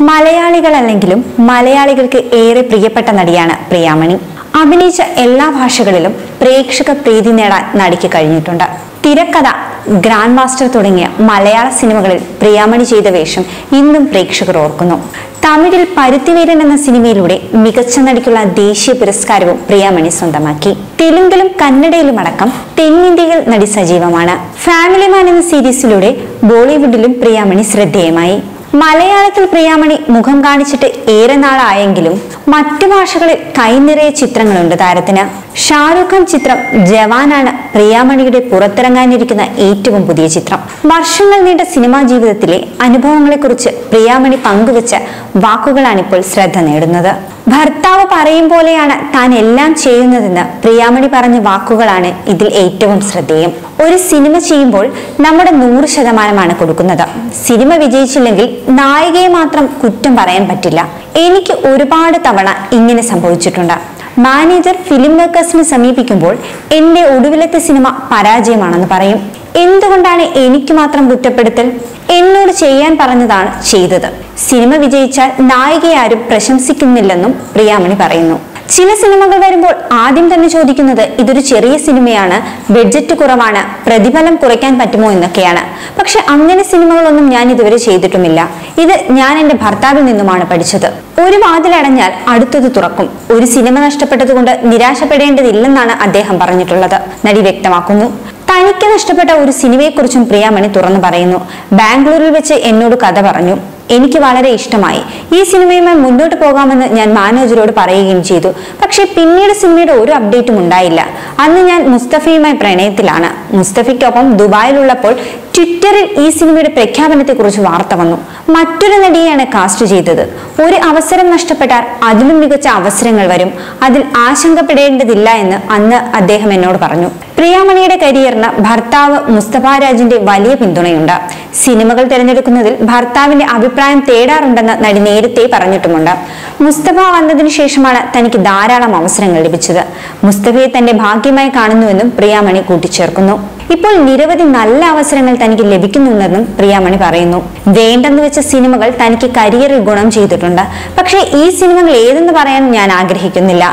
മലയാളികളല്ലെങ്കിലും മലയാളികൾക്ക് ഏറെ പ്രിയപ്പെട്ട നടിയാണ് പ്രിയാമണി. അഭിനയിച്ച എല്ലാ ഭാഷകളിലും പ്രേക്ഷക പ്രീതി നേടാൻ നടിക്ക് കഴിഞ്ഞിട്ടുണ്ട്. തിരക്കഥ ഗ്രാൻഡ് മാസ്റ്റർ തുടങ്ങിയ മലയാള സിനിമകളിൽ പ്രിയാമണി ചെയ്ത വേഷം ഇന്നും പ്രേക്ഷകർ ഓർക്കുന്നു. തമിഴിൽ പരുത്തിവീരൻ എന്ന സിനിമയിലൂടെ മികച്ച നടിക്കുള്ള ദേശീയ പുരസ്കാരവും പ്രിയാമണി സ്വന്തമാക്കി. തെലുങ്കിലും കന്നഡയിലും അടക്കം തെന്നിന്ത്യയിൽ നടി സജീവമാണ്. ഫാമിലി മാൻ എന്ന സീരീസിലൂടെ ബോളിവുഡിലും പ്രിയാമണി ശ്രദ്ധേയമായി. മലയാളത്തിൽ പ്രിയാമണി മുഖം കാണിച്ചിട്ട് ഏറെ നാളായെങ്കിലും മറ്റു ഭാഷകളിൽ കൈനിറയെ ചിത്രങ്ങളുണ്ട് താരത്തിന്. ഷാരൂഖ് ഖാൻ ചിത്രം ജവാനാണ് പ്രിയാമണിയുടെ പുറത്തിറങ്ങാനിരിക്കുന്ന ഏറ്റവും പുതിയ ചിത്രം. വർഷങ്ങൾ നീണ്ട സിനിമാ ജീവിതത്തിലെ അനുഭവങ്ങളെക്കുറിച്ച് പ്രിയാമണി പങ്കുവച്ച വാക്കുകളാണിപ്പോൾ ശ്രദ്ധ നേടുന്നത്. ഭർത്താവ് പറയും പോലെയാണ് താൻ എല്ലാം ചെയ്യുന്നതെന്ന് പ്രിയാമണി പറഞ്ഞ വാക്കുകളാണ് ഇതിൽ ഏറ്റവും ശ്രദ്ധേയം. ഒരു സിനിമ ചെയ്യുമ്പോൾ നമ്മുടെ നൂറ് ശതമാനമാണ് കൊടുക്കുന്നത്. സിനിമ വിജയിച്ചില്ലെങ്കിൽ നായികയെ മാത്രം കുറ്റം പറയാൻ പറ്റില്ല. എനിക്ക് ഒരുപാട് തവണ ഇങ്ങനെ സംഭവിച്ചിട്ടുണ്ട്. മാനേജർ ഫിലിം മേക്കേഴ്സിനെ സമീപിക്കുമ്പോൾ എന്റെ ഒടുവിലത്തെ സിനിമ പരാജയമാണെന്ന് പറയും. എന്തുകൊണ്ടാണ് എനിക്ക് മാത്രം കുറ്റപ്പെടുത്തൽ? എന്നോട് ചെയ്യാൻ പറഞ്ഞതാണ് ചെയ്തത്. സിനിമ വിജയിച്ചാൽ നായികയെ ആരും പ്രശംസിക്കുന്നില്ലെന്നും പ്രിയാമണി പറയുന്നു. ചില സിനിമകൾ വരുമ്പോൾ ആദ്യം തന്നെ ചോദിക്കുന്നത് ഇതൊരു ചെറിയ സിനിമയാണ് ബഡ്ജറ്റ് കുറവാണ് പ്രതിഫലം കുറയ്ക്കാൻ പറ്റുമോ എന്നൊക്കെയാണ്. പക്ഷെ അങ്ങനെ സിനിമകളൊന്നും ഞാൻ ഇതുവരെ ചെയ്തിട്ടുമില്ല. ഇത് ഞാൻ എന്റെ ഭർത്താവിൽ നിന്നുമാണ് പഠിച്ചത്. ഒരു വാതിലടഞ്ഞാൽ അടുത്തത് തുറക്കും. ഒരു സിനിമ നഷ്ടപ്പെട്ടതുകൊണ്ട് നിരാശപ്പെടേണ്ടതില്ലെന്നാണ് അദ്ദേഹം പറഞ്ഞിട്ടുള്ളത്. നടി വ്യക്തമാക്കുന്നു. തനിക്ക് നഷ്ടപ്പെട്ട ഒരു സിനിമയെക്കുറിച്ചും പ്രിയാമണി തുറന്നു പറയുന്നു. ബാംഗ്ലൂരിൽ വെച്ച് എന്നോട് കഥ പറഞ്ഞു. എനിക്ക് വളരെ ഇഷ്ടമായി. ഈ സിനിമയുമായി മുന്നോട്ട് പോകാമെന്ന് ഞാൻ മാനേജരോട് പറയുകയും ചെയ്തു. പക്ഷേ പിന്നീട് സിനിമയുടെ ഒരു അപ്ഡേറ്റും ഉണ്ടായില്ല. അന്ന് ഞാൻ മുസ്തഫയുമായി പ്രണയത്തിലാണ്. മുസ്തഫയ്ക്കൊപ്പം ദുബായിലുള്ളപ്പോൾ ട്വിറ്ററിൽ ഈ സിനിമയുടെ പ്രഖ്യാപനത്തെക്കുറിച്ച് വാർത്ത വന്നു. മറ്റൊരു നടിയെയാണ് കാസ്റ്റ് ചെയ്തത്. ഒരു അവസരം നഷ്ടപ്പെട്ടാൽ അതിലും മികച്ച അവസരങ്ങൾ വരും. അതിൽ ആശങ്കപ്പെടേണ്ടതില്ല എന്ന് അന്ന് അദ്ദേഹം എന്നോട് പറഞ്ഞു. പ്രിയാമണിയുടെ കരിയറിന് ഭർത്താവ് മുസ്തഫ രാജിന്റെ വലിയ പിന്തുണയുണ്ട്. സിനിമകൾ തിരഞ്ഞെടുക്കുന്നതിൽ ഭർത്താവിന്റെ അഭിപ്രായം തേടാറുണ്ടെന്ന് നടി നേരത്തെ പറഞ്ഞിട്ടുമുണ്ട്. മുസ്തഫ വന്നതിനു ശേഷമാണ് തനിക്ക് ധാരാളം അവസരങ്ങൾ ലഭിച്ചത്. മുസ്തഫയെ തന്റെ ഭാഗ്യമായി കാണുന്നുവെന്നും പ്രിയാമണി കൂട്ടിച്ചേർക്കുന്നു. ഇപ്പോൾ നിരവധി നല്ല അവസരങ്ങൾ തനിക്ക് ലഭിക്കുന്നുണ്ടെന്നും പ്രിയാമണി പറയുന്നു. വേണ്ടെന്ന് വെച്ച സിനിമകൾ തനിക്ക് കരിയറിൽ ഗുണം ചെയ്തിട്ടുണ്ട്. പക്ഷേ ഈ സിനിമകൾ ഏതെന്ന് പറയാൻ ഞാൻ ആഗ്രഹിക്കുന്നില്ല.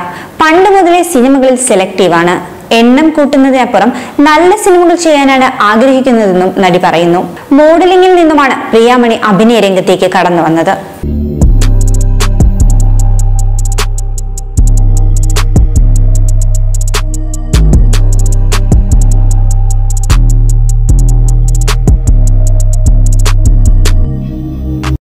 പണ്ട് മുതലേ സിനിമകളിൽ സെലക്റ്റീവാണ് എണ്ണം കൂട്ടുന്നതിനപ്പുറം നല്ല സിനിമകൾ ചെയ്യാനാണ് ആഗ്രഹിക്കുന്നതെന്നും നടി പറയുന്നു. മോഡലിംഗിൽ നിന്നുമാണ് പ്രിയാമണി അഭിനയ രംഗത്തേക്ക് കടന്നു വന്നത്.